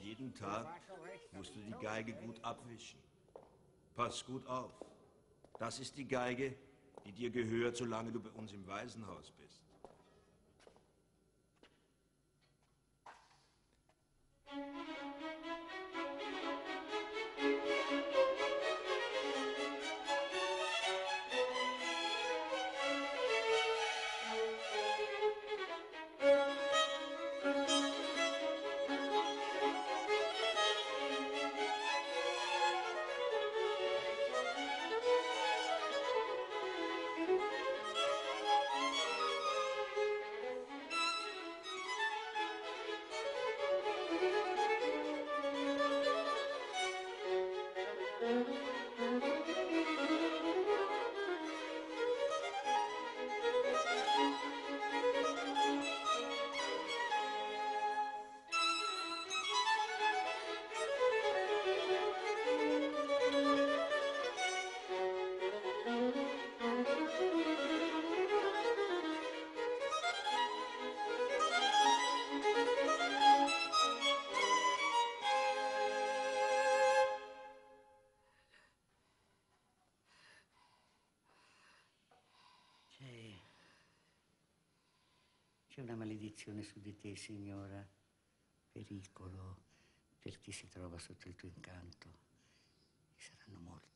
Jeden Tag musst du die. Geige gut abwischen. Pass gut auf. Das ist die Geige, die dir gehört, solange du bei uns im Waisenhaus bist. C'è una maledizione su di te, signora. Pericolo per chi si trova sotto il tuo incanto. E saranno molti.